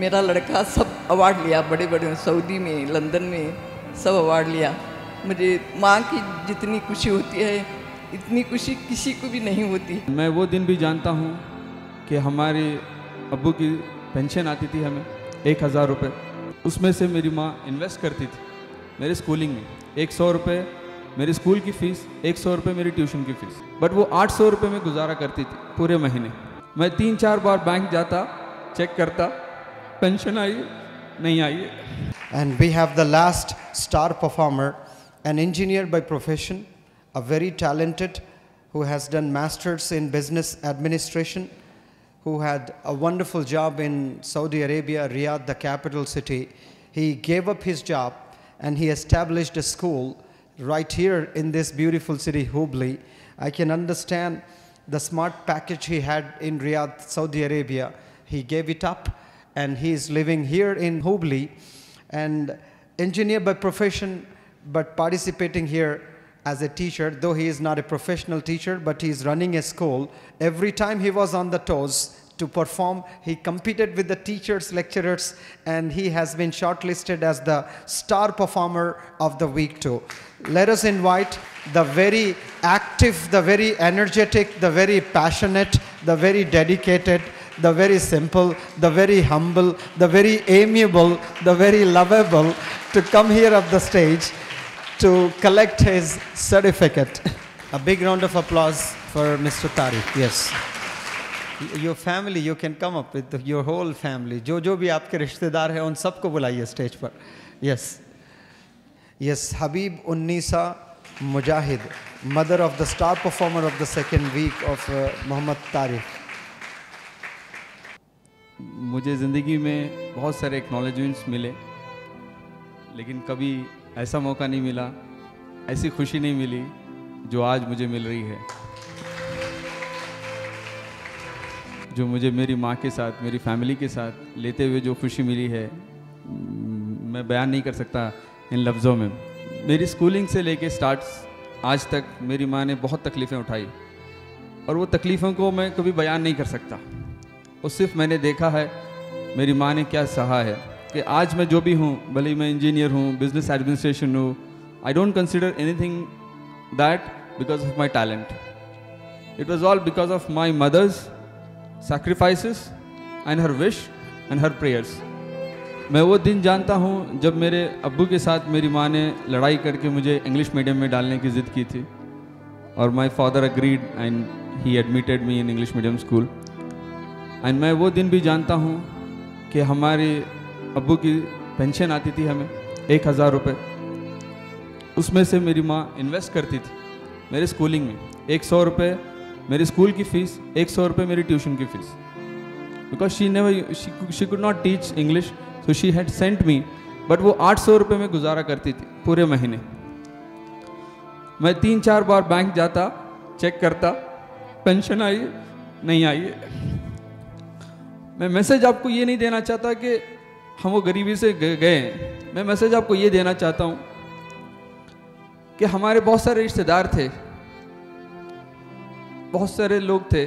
मेरा लड़का सब अवार्ड लिया बड़े बड़े सऊदी में, लंदन में, सब अवार्ड लिया। मुझे माँ की जितनी खुशी होती है, इतनी खुशी किसी को भी नहीं होती। मैं वो दिन भी जानता हूँ कि हमारे अबू की पेंशन आती थी हमें, एक हज़ार रुपये उसमें से मेरी माँ इन्वेस्ट करती थी, मेरे स्कूलिंग में। एक सौ रुपये मेरी स्कूल की फ़ीस एक सौ रुपये मेरी ट्यूशन की फ़ीस बट वो आठ सौ रुपये में गुजारा करती थी पूरे महीने। मैं तीन चार बार बैंक जाता चेक करता पेंशन आई नहीं आई And we have the last star performer, an engineer by profession, a very talented, who has done masters in business administration, who had a wonderful job in Saudi Arabia, Riyadh, the capital city. He gave up his job and he established a school right here in this beautiful city, Hubli. I can understand the smart package he had in Riyadh, Saudi Arabia. He gave it up and he is living here in Hubli and engineer by profession but participating here as a teacher though he is not a professional teacher but he is running a school. Every time he was on the toes to perform he competed with the teachers lecturers and he has been shortlisted as the star performer of the week too. Let us invite the very active the very energetic the very passionate the very dedicated the very simple, the very humble, the very amiable, the very lovable to come here up the stage to collect his certificate. A big round of applause for Mr. Tariq. Yes. Your family, you can come up with your whole family. जो जो भी आपके रिश्तेदार हैं उन सबको बुलाइए stage पर yes yes Habib Unnisa Mujahid mother of the star performer of the second week of Mohammad Tariq मुझे ज़िंदगी में बहुत सारे एक्नॉलेजमेंट्स मिले, लेकिन कभी ऐसा मौका नहीं मिला, ऐसी खुशी नहीं मिली जो आज मुझे मिल रही है। जो मुझे मेरी माँ के साथ, मेरी फैमिली के साथ लेते हुए जो खुशी मिली है, मैं बयान नहीं कर सकता इन लफ्ज़ों में। मेरी स्कूलिंग से लेके स्टार्ट्स आज तक मेरी माँ ने बहुत तकलीफ़ें उठाई, और वो तकलीफ़ों को मैं कभी बयान नहीं कर सकता। वो सिर्फ़ मैंने देखा है, मेरी माँ ने क्या सहा है कि आज मैं जो भी हूँ, भले मैं इंजीनियर हूँ बिज़नेस एडमिनिस्ट्रेशन हूँ I don't consider anything that because of my talent it was all because of my mother's sacrifices and her wish and her prayers मैं वो दिन जानता हूँ जब मेरे अब्बू के साथ मेरी माँ ने लड़ाई करके मुझे इंग्लिश मीडियम में डालने की ज़िद की थी। और my father agreed and he admitted me in English medium school and मैं वो दिन भी जानता हूँ कि हमारे अबू की पेंशन आती थी हमें, एक हज़ार रुपये उसमें से मेरी माँ इन्वेस्ट करती थी, मेरे स्कूलिंग में। एक सौ रुपये मेरे स्कूल की फ़ीस एक सौ रुपये मेरी ट्यूशन की fees because she never she could not teach English so she had sent me but वो आठ सौ रुपये में गुजारा करती थी पूरे महीने। मैं तीन चार बार बैंक जाता चेक करता पेंशन आई, नहीं आई। मैं मैसेज आपको ये नहीं देना चाहता कि हम वो गरीबी से गए मैं मैसेज आपको ये देना चाहता हूँ कि हमारे बहुत सारे रिश्तेदार थे, बहुत सारे लोग थे,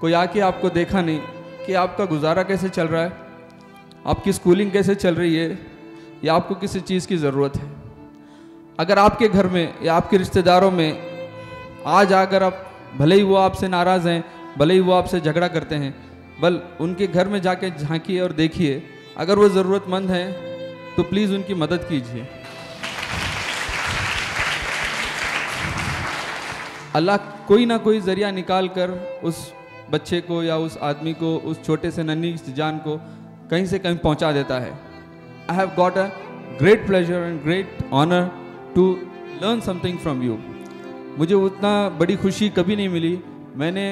कोई आके आपको देखा नहीं कि आपका गुजारा कैसे चल रहा है, आपकी स्कूलिंग कैसे चल रही है, या आपको किसी चीज़ की ज़रूरत है। अगर आपके घर में या आपके रिश्तेदारों में आज अगर आप भले ही वो आपसे नाराज़ हैं, भले ही वो आपसे झगड़ा करते हैं बल, उनके घर में जाके झांकिए और देखिए। अगर वो ज़रूरतमंद हैं तो प्लीज़ उनकी मदद कीजिए। अल्लाह कोई ना कोई ज़रिया निकाल कर उस बच्चे को या उस आदमी को, उस छोटे से नन्ही जान को कहीं से कहीं पहुँचा देता है। I have got a great pleasure and great honour to learn something from you मुझे उतना बड़ी खुशी कभी नहीं मिली। मैंने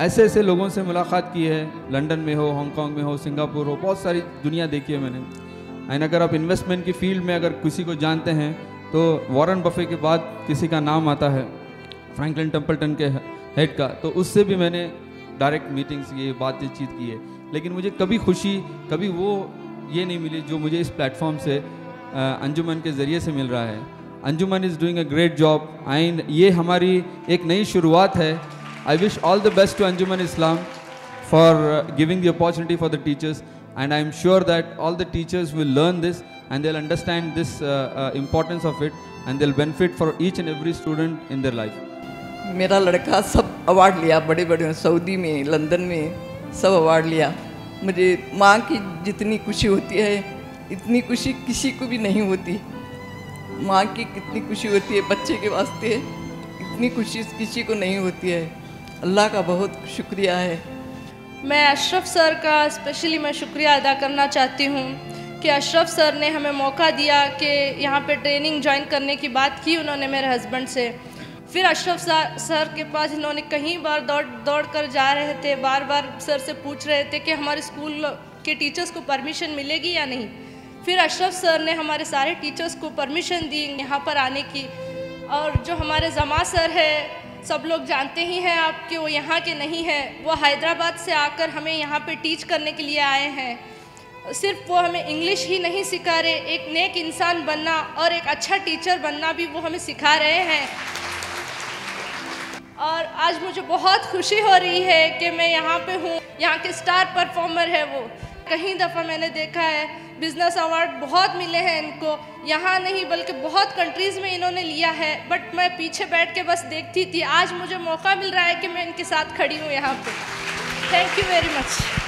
ऐसे ऐसे लोगों से मुलाकात की है। लंदन में हो हांगकॉन्ग में हो, सिंगापुर हो, बहुत सारी दुनिया देखी है मैंने। एंड अगर आप इन्वेस्टमेंट की फ़ील्ड में अगर किसी को जानते हैं तो वॉरेन बफे के बाद किसी का नाम आता है फ्रैंकलिन टेम्पल्टन के हेड का। तो उससे भी मैंने डायरेक्ट मीटिंग्स ये बातचीत की है। लेकिन मुझे कभी खुशी, कभी वो ये नहीं मिली जो मुझे इस प्लेटफॉर्म से अंजुमन के ज़रिए से मिल रहा है। Anjuman is doing a great job and ये हमारी एक नई शुरुआत है। I wish all the best to Anjuman Islam for giving the opportunity for the teachers and I'm sure that all the teachers will learn this and they'll understand this uh, uh, importance of it and they'll benefit for each and every student in their life. मेरा लड़का सब award लिया बड़े बड़े Saudi में London में सब award लिया मुझे माँ की जितनी खुशी होती है इतनी खुशी किसी को भी नहीं होती माँ की कितनी खुशी होती है बच्चे के वास्ते इतनी खुशी किसी को नहीं होती है अल्लाह का बहुत शुक्रिया है। मैं अशरफ सर का स्पेशली मैं शुक्रिया अदा करना चाहती हूँ कि अशरफ सर ने हमें मौका दिया कि यहाँ पे ट्रेनिंग ज्वाइन करने की बात की उन्होंने मेरे हस्बैंड से। फिर अशरफ सर के पास इन्होंने कहीं बार दौड़ दौड़ कर जा रहे थे बार बार सर से पूछ रहे थे कि हमारे स्कूल के टीचर्स को परमिशन मिलेगी या नहीं। फिर अशरफ सर ने हमारे सारे टीचर्स को परमिशन दी यहाँ पर आने की। और जो हमारे जमा सर है सब लोग जानते ही हैं आप कि वो यहाँ के नहीं हैं। वो हैदराबाद से आकर हमें यहाँ पे टीच करने के लिए आए हैं। सिर्फ़ वो हमें इंग्लिश ही नहीं सिखा रहे, एक नेक इंसान बनना और एक अच्छा टीचर बनना भी वो हमें सिखा रहे हैं। और आज मुझे बहुत खुशी हो रही है कि मैं यहाँ पे हूँ, यहाँ के स्टार परफॉर्मर है वो। कहीं दफ़ा मैंने देखा है बिज़नेस अवार्ड बहुत मिले हैं इनको। यहाँ नहीं, बल्कि बहुत कंट्रीज़ में इन्होंने लिया है। बट मैं पीछे बैठ के बस देखती थी। आज मुझे मौका मिल रहा है कि मैं इनके साथ खड़ी हूँ यहाँ पे। Thank you very much